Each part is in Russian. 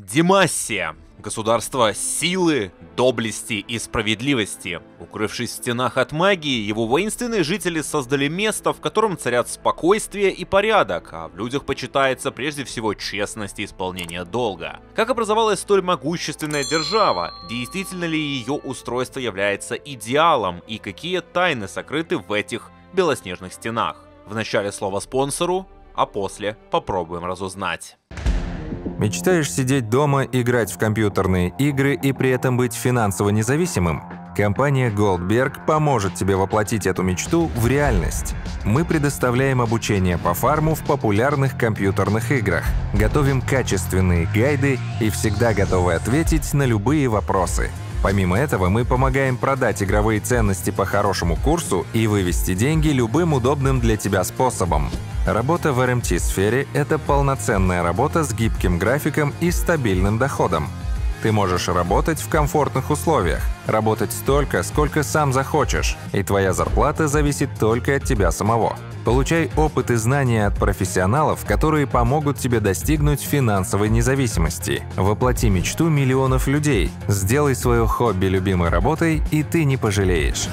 Демассия. Государство силы, доблести и справедливости. Укрывшись в стенах от магии, его воинственные жители создали место, в котором царят спокойствие и порядок, а в людях почитается прежде всего честность и исполнение долга. Как образовалась столь могущественная держава? Действительно ли ее устройство является идеалом и какие тайны сокрыты в этих белоснежных стенах? В начале слово спонсору, а после попробуем разузнать. Мечтаешь сидеть дома, играть в компьютерные игры и при этом быть финансово независимым? Компания Goldberg поможет тебе воплотить эту мечту в реальность. Мы предоставляем обучение по фарму в популярных компьютерных играх, готовим качественные гайды и всегда готовы ответить на любые вопросы. Помимо этого, мы помогаем продать игровые ценности по хорошему курсу и вывести деньги любым удобным для тебя способом. Работа в RMT-сфере – это полноценная работа с гибким графиком и стабильным доходом. Ты можешь работать в комфортных условиях, работать столько, сколько сам захочешь, и твоя зарплата зависит только от тебя самого. Получай опыт и знания от профессионалов, которые помогут тебе достигнуть финансовой независимости. Воплоти мечту миллионов людей. Сделай свое хобби любимой работой, и ты не пожалеешь.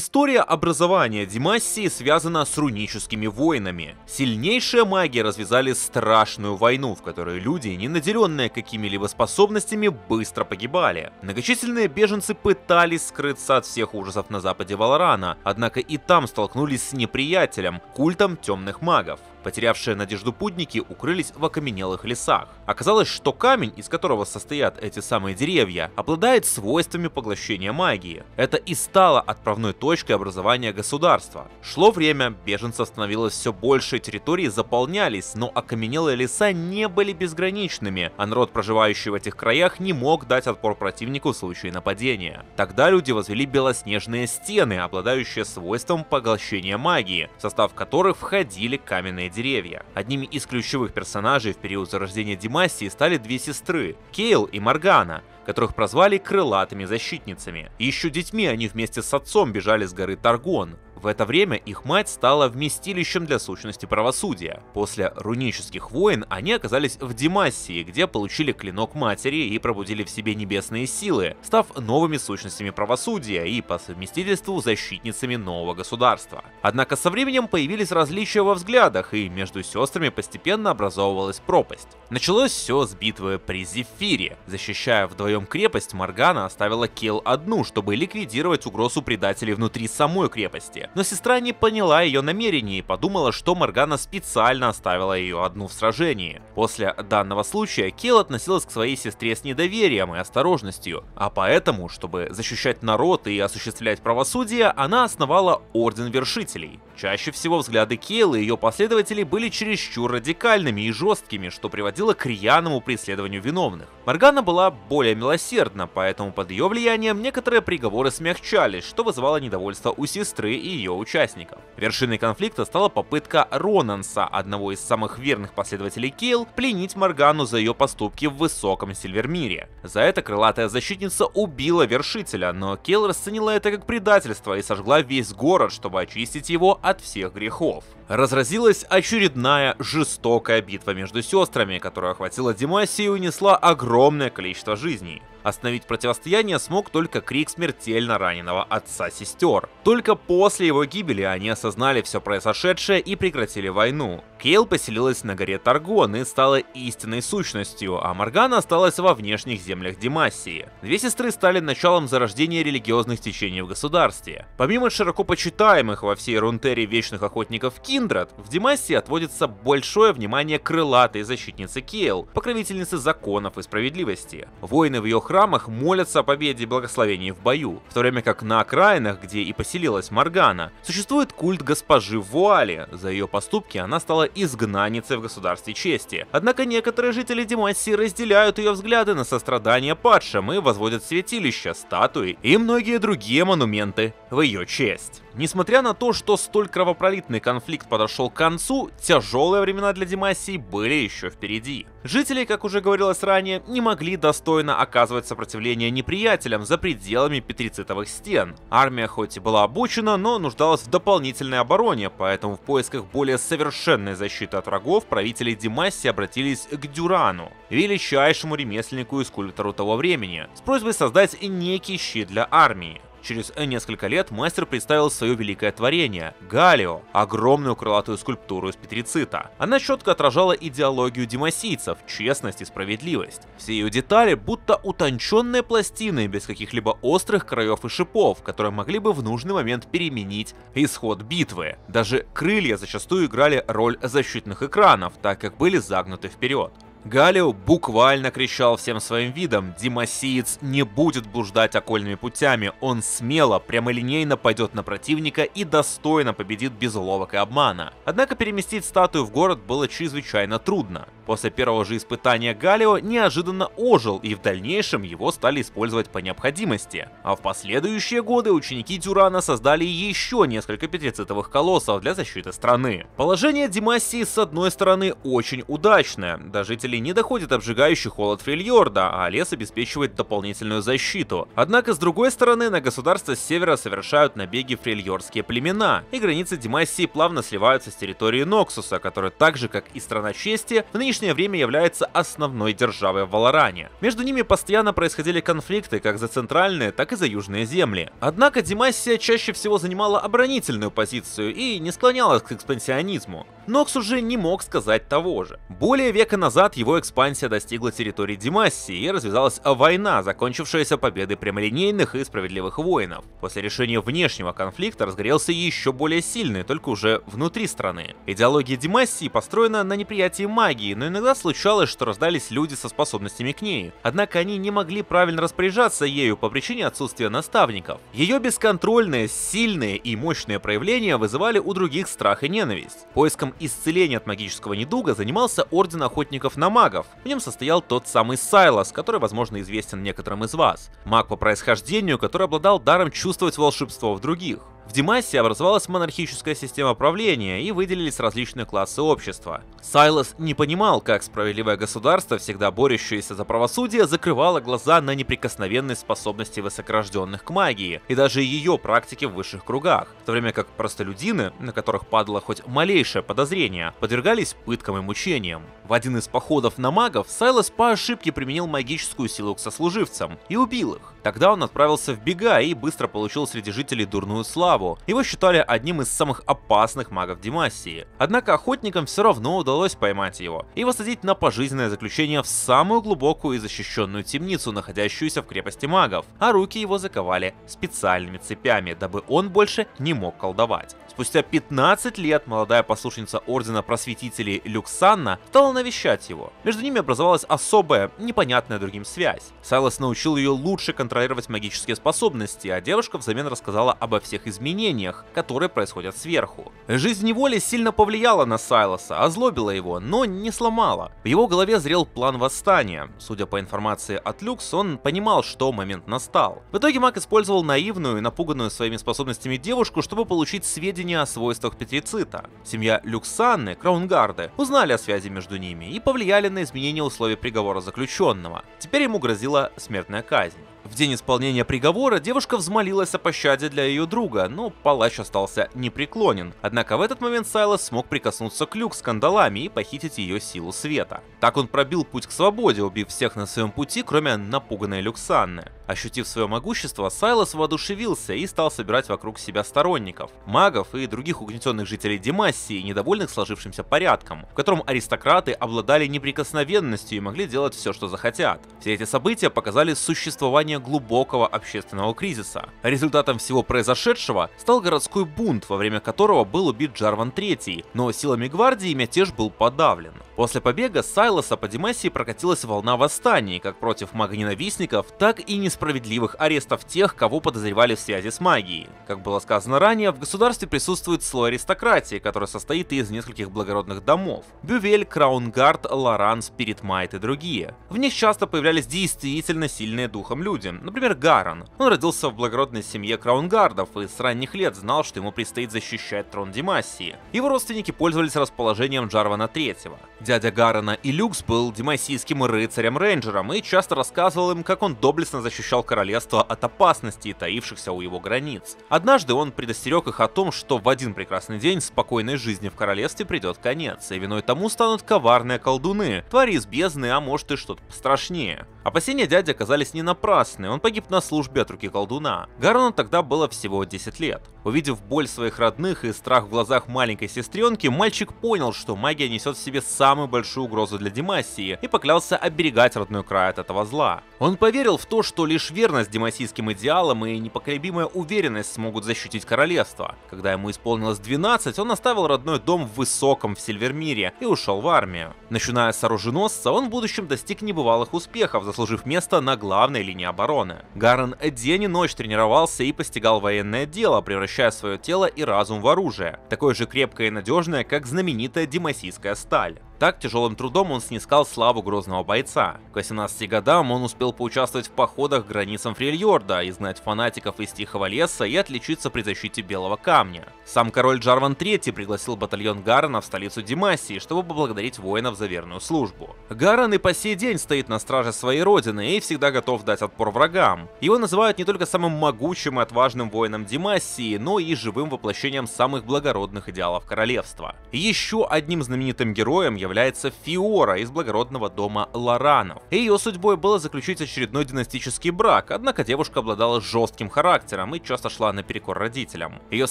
История образования Демассии связана с руническими войнами. Сильнейшие маги развязали страшную войну, в которой люди, не наделенные какими-либо способностями, быстро погибали. Многочисленные беженцы пытались скрыться от всех ужасов на западе Валарана, однако и там столкнулись с неприятелем, культом темных магов. Потерявшие надежду путники укрылись в окаменелых лесах. Оказалось, что камень, из которого состоят эти самые деревья, обладает свойствами поглощения магии. Это и стало отправной точкой образования государства. Шло время, беженцев становилось все больше, территории заполнялись, но окаменелые леса не были безграничными, а народ, проживающий в этих краях, не мог дать отпор противнику в случае нападения. Тогда люди возвели белоснежные стены, обладающие свойством поглощения магии, в состав которых входили каменные деревья. Одними из ключевых персонажей в период зарождения Димасии стали две сестры – Кейл и Моргана, которых прозвали крылатыми защитницами. Еще детьми они вместе с отцом бежали с горы Таргон, в это время их мать стала вместилищем для сущности правосудия. После рунических войн они оказались в Демассии, где получили клинок матери и пробудили в себе небесные силы, став новыми сущностями правосудия и по совместительству защитницами нового государства. Однако со временем появились различия во взглядах, и между сестрами постепенно образовывалась пропасть. Началось все с битвы при Зефире. Защищая вдвоем крепость, Моргана оставила Кел одну, чтобы ликвидировать угрозу предателей внутри самой крепости но сестра не поняла ее намерений и подумала, что Моргана специально оставила ее одну в сражении. После данного случая Кел относилась к своей сестре с недоверием и осторожностью, а поэтому, чтобы защищать народ и осуществлять правосудие, она основала Орден Вершителей. Чаще всего взгляды Кейл и ее последователей были чересчур радикальными и жесткими, что приводило к рьяному преследованию виновных. Моргана была более милосердна, поэтому под ее влиянием некоторые приговоры смягчались, что вызывало недовольство у сестры и ее участников. Вершиной конфликта стала попытка Ронанса, одного из самых верных последователей Кейл, пленить Моргану за ее поступки в высоком Сильвермире. За это крылатая защитница убила Вершителя, но Кейл расценила это как предательство и сожгла весь город, чтобы очистить его от всех грехов. Разразилась очередная жестокая битва между сестрами, которая охватила Димасию и унесла огромное количество жизней. Остановить противостояние смог только крик смертельно раненого отца сестер. Только после его гибели они осознали все произошедшее и прекратили войну. Кейл поселилась на горе Таргон и стала истинной сущностью, а Моргана осталась во внешних землях Демассии. Две сестры стали началом зарождения религиозных течений в государстве. Помимо широко почитаемых во всей Рунтере вечных охотников Киндред, в Демассии отводится большое внимание крылатой защитнице Кейл, покровительнице законов и справедливости. Воины в ее храмах молятся о победе и благословении в бою, в то время как на окраинах, где и поселилась Моргана, существует культ госпожи Вуали. За ее поступки она стала изгнанницей в государстве чести. Однако некоторые жители Демассии разделяют ее взгляды на сострадание падшим и возводят святилища, статуи и многие другие монументы в ее честь. Несмотря на то, что столь кровопролитный конфликт подошел к концу, тяжелые времена для Демассии были еще впереди. Жители, как уже говорилось ранее, не могли достойно оказывать сопротивление неприятелям за пределами петрицитовых стен. Армия хоть и была обучена, но нуждалась в дополнительной обороне, поэтому в поисках более совершенной защиты от врагов правители Димассии обратились к Дюрану, величайшему ремесленнику и скульптору того времени, с просьбой создать некий щит для армии. Через несколько лет мастер представил свое великое творение – Галио, огромную крылатую скульптуру из петрицита. Она четко отражала идеологию демосийцев, честность и справедливость. Все ее детали будто утонченные пластины, без каких-либо острых краев и шипов, которые могли бы в нужный момент переменить исход битвы. Даже крылья зачастую играли роль защитных экранов, так как были загнуты вперед. Галио буквально кричал всем своим видом, Димасиец не будет блуждать окольными путями, он смело, прямолинейно пойдет на противника и достойно победит без уловок и обмана. Однако переместить статую в город было чрезвычайно трудно. После первого же испытания Галио неожиданно ожил, и в дальнейшем его стали использовать по необходимости. А в последующие годы ученики Дюрана создали еще несколько петрицитовых колоссов для защиты страны. Положение Димасии с одной стороны очень удачное, до жителей не доходит обжигающий холод Фрильорда, а лес обеспечивает дополнительную защиту. Однако с другой стороны на государство с севера совершают набеги фрильорские племена, и границы Димасии плавно сливаются с территорией Ноксуса, которая так же как и страна чести в нынешнем нынешнее время является основной державой в Валаране. Между ними постоянно происходили конфликты как за центральные, так и за южные земли. Однако Димассия чаще всего занимала оборонительную позицию и не склонялась к экспансионизму. Нокс уже не мог сказать того же. Более века назад его экспансия достигла территории Димассии и развязалась война, закончившаяся победой прямолинейных и справедливых воинов. После решения внешнего конфликта разгорелся еще более сильный, только уже внутри страны. Идеология Димассии построена на неприятии магии, но иногда случалось, что рождались люди со способностями к ней. Однако они не могли правильно распоряжаться ею по причине отсутствия наставников. Ее бесконтрольные, сильные и мощные проявления вызывали у других страх и ненависть. Поиском исцеления от магического недуга занимался Орден Охотников на Магов. В нем состоял тот самый Сайлас, который, возможно, известен некоторым из вас. Маг по происхождению, который обладал даром чувствовать волшебство в других. В Димасе образовалась монархическая система правления и выделились различные классы общества. Сайлос не понимал, как справедливое государство, всегда борющееся за правосудие, закрывало глаза на неприкосновенность способности высокорожденных к магии и даже ее практики в высших кругах, в то время как простолюдины, на которых падало хоть малейшее подозрение, подвергались пыткам и мучениям. В один из походов на магов Сайлос по ошибке применил магическую силу к сослуживцам и убил их. Тогда он отправился в бега и быстро получил среди жителей дурную славу. Его считали одним из самых опасных магов Димассии. Однако охотникам все равно удалось поймать его и высадить на пожизненное заключение в самую глубокую и защищенную темницу, находящуюся в крепости магов, а руки его заковали специальными цепями, дабы он больше не мог колдовать. Спустя 15 лет молодая послушница Ордена Просветителей Люксанна стала навещать его. Между ними образовалась особая, непонятная другим связь. Сайлос научил ее лучше контролировать магические способности, а девушка взамен рассказала обо всех изменениях, которые происходят сверху. Жизнь неволи сильно повлияла на Сайлоса, озлобила его, но не сломала. В его голове зрел план восстания. Судя по информации от Люкс, он понимал, что момент настал. В итоге маг использовал наивную и напуганную своими способностями девушку, чтобы получить сведения о свойствах петрицита. Семья Люксанны, Краунгарды, узнали о связи между ними и повлияли на изменение условий приговора заключенного. Теперь ему грозила смертная казнь. В день исполнения приговора девушка взмолилась о пощаде для ее друга, но палач остался непреклонен. Однако в этот момент Сайлос смог прикоснуться к Люк с кандалами и похитить ее силу света. Так он пробил путь к свободе, убив всех на своем пути, кроме напуганной Люксанны. Ощутив свое могущество, Сайлос воодушевился и стал собирать вокруг себя сторонников, магов и других угнетенных жителей Демассии, недовольных сложившимся порядком, в котором аристократы обладали неприкосновенностью и могли делать все, что захотят. Все эти события показали существование глубокого общественного кризиса. Результатом всего произошедшего стал городской бунт, во время которого был убит Джарван III, но силами гвардии мятеж был подавлен. После побега Сайласа по Демасии прокатилась волна восстаний, как против магоненавистников, так и несправедливых арестов тех, кого подозревали в связи с магией. Как было сказано ранее, в государстве присутствует слой аристократии, который состоит из нескольких благородных домов. Бювель, Краунгард, Лоран, Спиритмайт и другие. В них часто появлялись действительно сильные духом люди, например Гарен. Он родился в благородной семье Краунгардов и с ранних лет знал, что ему предстоит защищать трон Демасии. Его родственники пользовались расположением Джарвана III. Дядя Гарена и Люкс был демасийским рыцарем-рейнджером и часто рассказывал им, как он доблестно защищал королевство от опасностей, таившихся у его границ. Однажды он предостерег их о том, что в один прекрасный день спокойной жизни в королевстве придет конец, и виной тому станут коварные колдуны, твари из бездны, а может и что-то пострашнее. Опасения дяди оказались не напрасны, он погиб на службе от руки колдуна. Гарону тогда было всего 10 лет. Увидев боль своих родных и страх в глазах маленькой сестренки, мальчик понял, что магия несет в себе самую большую угрозу для Демасии и поклялся оберегать родной край от этого зла. Он поверил в то, что лишь верность демасийским идеалам и непоколебимая уверенность смогут защитить королевство. Когда ему исполнилось 12, он оставил родной дом в Высоком в Сильвермире и ушел в армию. Начиная с оруженосца, он в будущем достиг небывалых успехов, заслужив место на главной линии обороны. Гарен день и ночь тренировался и постигал военное дело, превращая свое тело и разум в оружие, такое же крепкое и надежное, как знаменитая демасийская сталь. Так тяжелым трудом он снискал славу грозного бойца. К 18 годам он успел поучаствовать в походах к границам Фрильорда, изгнать фанатиков из Тихого леса и отличиться при защите Белого Камня. Сам король Джарван III пригласил батальон Гарана в столицу Димасии, чтобы поблагодарить воинов за верную службу. Гаран и по сей день стоит на страже своей родины и всегда готов дать отпор врагам. Его называют не только самым могучим и отважным воином Димасии, но и живым воплощением самых благородных идеалов королевства. Еще одним знаменитым героем является является Фиора из благородного дома Лоранов. Ее судьбой было заключить очередной династический брак, однако девушка обладала жестким характером и часто шла наперекор родителям. Ее с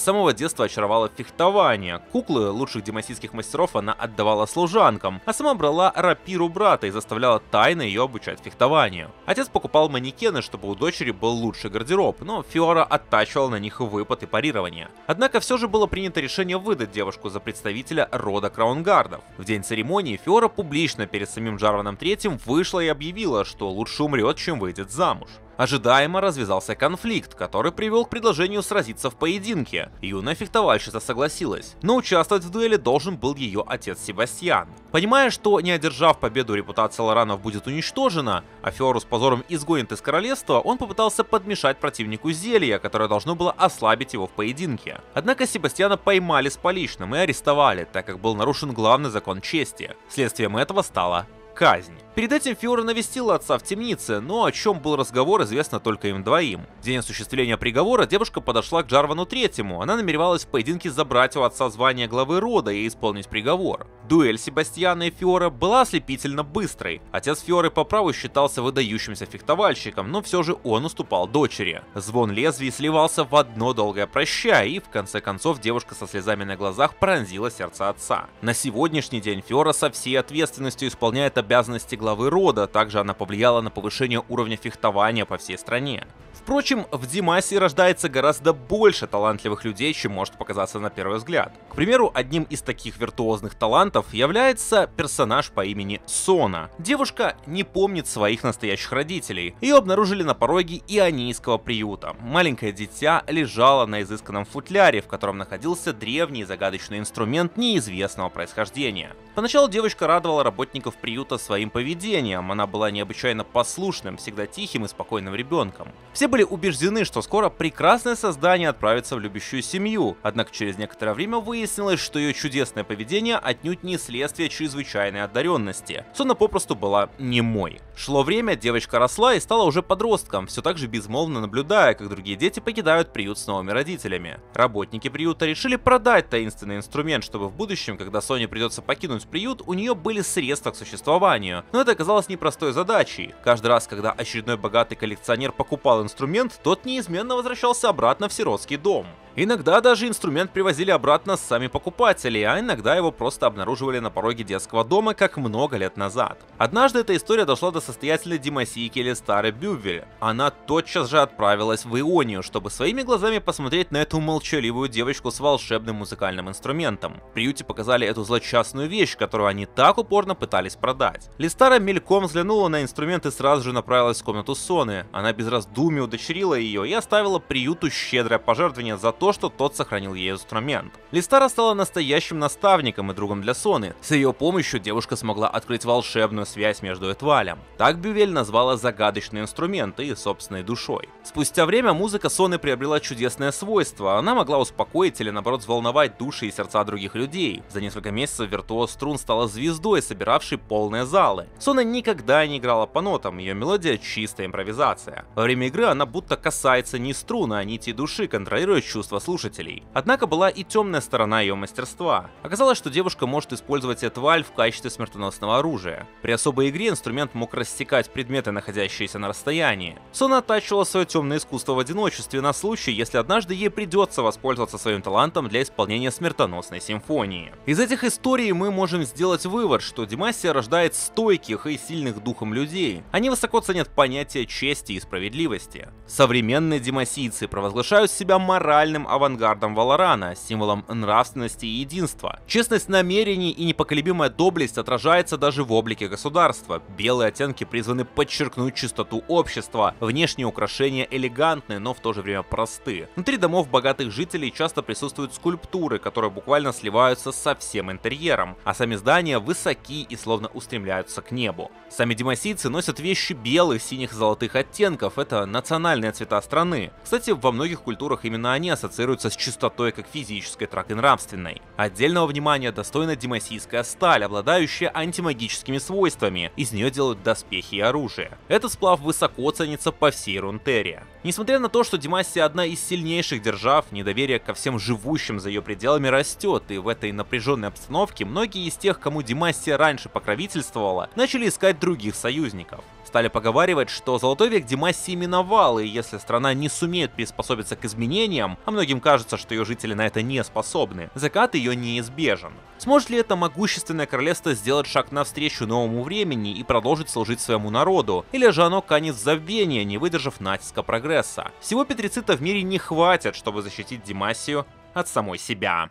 самого детства очаровало фехтование. Куклы лучших демасийских мастеров она отдавала служанкам, а сама брала рапиру брата и заставляла тайно ее обучать фехтованию. Отец покупал манекены, чтобы у дочери был лучший гардероб, но Фиора оттачивала на них выпад и парирование. Однако все же было принято решение выдать девушку за представителя рода Краунгардов. В день церемонии церемонии Фиора публично перед самим Джарваном III вышла и объявила, что лучше умрет, чем выйдет замуж. Ожидаемо развязался конфликт, который привел к предложению сразиться в поединке. Юная фехтовальщица согласилась, но участвовать в дуэли должен был ее отец Себастьян. Понимая, что не одержав победу репутация Лоранов будет уничтожена, а Феору с позором изгонит из королевства, он попытался подмешать противнику зелье, которое должно было ослабить его в поединке. Однако Себастьяна поймали с поличным и арестовали, так как был нарушен главный закон чести. Следствием этого стала казнь. Перед этим Фиора навестила отца в темнице, но о чем был разговор, известно только им двоим. В день осуществления приговора девушка подошла к Джарвану Третьему. Она намеревалась в поединке забрать у отца звание главы рода и исполнить приговор. Дуэль Себастьяна и Фиора была ослепительно быстрой. Отец Фиоры по праву считался выдающимся фехтовальщиком, но все же он уступал дочери. Звон лезвий сливался в одно долгое прощай, и в конце концов девушка со слезами на глазах пронзила сердце отца. На сегодняшний день Фиора со всей ответственностью исполняет обязанности главы рода, также она повлияла на повышение уровня фехтования по всей стране. Впрочем, в Димасе рождается гораздо больше талантливых людей, чем может показаться на первый взгляд. К примеру, одним из таких виртуозных талантов является персонаж по имени Сона. Девушка не помнит своих настоящих родителей. Ее обнаружили на пороге ионийского приюта. Маленькое дитя лежало на изысканном футляре, в котором находился древний загадочный инструмент неизвестного происхождения. Поначалу девочка радовала работников приюта своим поведением, она была необычайно послушным, всегда тихим и спокойным ребенком. Все были убеждены, что скоро прекрасное создание отправится в любящую семью, однако через некоторое время выяснилось, что ее чудесное поведение отнюдь не следствие чрезвычайной одаренности. Сона попросту была немой. Шло время, девочка росла и стала уже подростком, все так же безмолвно наблюдая, как другие дети покидают приют с новыми родителями. Работники приюта решили продать таинственный инструмент, чтобы в будущем, когда Соне придется покинуть приют, у нее были средства к существованию. Но это оказалось непростой задачей. Каждый раз, когда очередной богатый коллекционер покупал инструмент, тот неизменно возвращался обратно в сиротский дом. Иногда даже инструмент привозили обратно сами покупатели, а иногда его просто обнаруживали на пороге детского дома, как много лет назад. Однажды эта история дошла до состоятельной Димасийки или Старой Бювель. Она тотчас же отправилась в Ионию, чтобы своими глазами посмотреть на эту молчаливую девочку с волшебным музыкальным инструментом. В приюте показали эту злочастную вещь, которую они так упорно пытались продать. Листара мельком взглянула на инструмент и сразу же направилась в комнату Соны. Она без раздумий удочерила ее и оставила приюту щедрое пожертвование за то, то, что тот сохранил ей инструмент. Листара стала настоящим наставником и другом для Соны. С ее помощью девушка смогла открыть волшебную связь между Этвалем. Так Бювель назвала загадочный инструмент и собственной душой. Спустя время музыка Соны приобрела чудесное свойство. Она могла успокоить или наоборот взволновать души и сердца других людей. За несколько месяцев виртуоз струн стала звездой, собиравшей полные залы. Сона никогда не играла по нотам, ее мелодия чистая импровизация. Во время игры она будто касается не струны, а нити души, контролируя чувства слушателей. Однако была и темная сторона ее мастерства. Оказалось, что девушка может использовать этваль в качестве смертоносного оружия. При особой игре инструмент мог рассекать предметы, находящиеся на расстоянии. Сона оттачивала свое темное искусство в одиночестве на случай, если однажды ей придется воспользоваться своим талантом для исполнения смертоносной симфонии. Из этих историй мы можем сделать вывод, что Демасия рождает стойких и сильных духом людей. Они высоко ценят понятие чести и справедливости. Современные демасийцы провозглашают себя моральным авангардом Валарана, символом нравственности и единства. Честность намерений и непоколебимая доблесть отражается даже в облике государства. Белые оттенки призваны подчеркнуть чистоту общества. Внешние украшения элегантны, но в то же время просты. Внутри домов богатых жителей часто присутствуют скульптуры, которые буквально сливаются со всем интерьером, а сами здания высоки и словно устремляются к небу. Сами демосийцы носят вещи белых, синих, золотых оттенков, это национальные цвета страны. Кстати, во многих культурах именно они ассоциируются с чистотой как физической, так и нравственной. Отдельного внимания достойна демосийская сталь, обладающая антимагическими свойствами, из нее делают доспехи и оружие. Этот сплав высоко ценится по всей Рунтере. Несмотря на то, что Демасия одна из сильнейших держав, недоверие ко всем живущим за ее пределами растет, и в этой напряженной обстановке многие из тех, кому Демасия раньше покровительствовала, начали искать других союзников. Стали поговаривать, что золотой век Демассии миновал, и если страна не сумеет приспособиться к изменениям, а многим кажется, что ее жители на это не способны, закат ее неизбежен. Сможет ли это могущественное королевство сделать шаг навстречу новому времени и продолжить служить своему народу, или же оно канет в забвение, не выдержав натиска прогресса? Всего петрицита в мире не хватит, чтобы защитить Демассию от самой себя.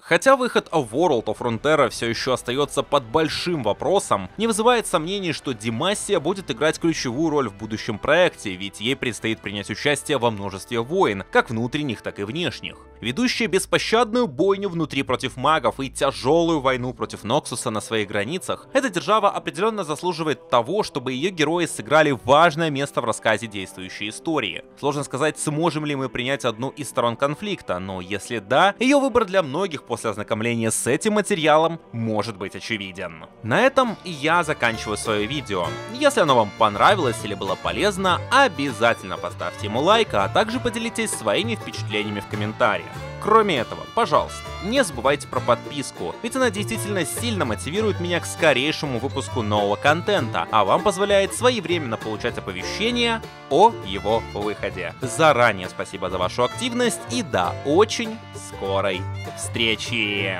Хотя выход of World of Frontera все еще остается под большим вопросом, не вызывает сомнений, что Демассия будет играть ключевую роль в будущем проекте, ведь ей предстоит принять участие во множестве войн, как внутренних, так и внешних. Ведущая беспощадную бойню внутри против магов и тяжелую войну против Ноксуса на своих границах, эта держава определенно заслуживает того, чтобы ее герои сыграли важное место в рассказе действующей истории. Сложно сказать, сможем ли мы принять одну из сторон конфликта, но если да, ее выбор для многих после ознакомления с этим материалом может быть очевиден. На этом я заканчиваю свое видео. Если оно вам понравилось или было полезно, обязательно поставьте ему лайк, а также поделитесь своими впечатлениями в комментариях. Кроме этого, пожалуйста, не забывайте про подписку, ведь она действительно сильно мотивирует меня к скорейшему выпуску нового контента, а вам позволяет своевременно получать оповещения о его выходе. Заранее спасибо за вашу активность и до очень скорой встречи!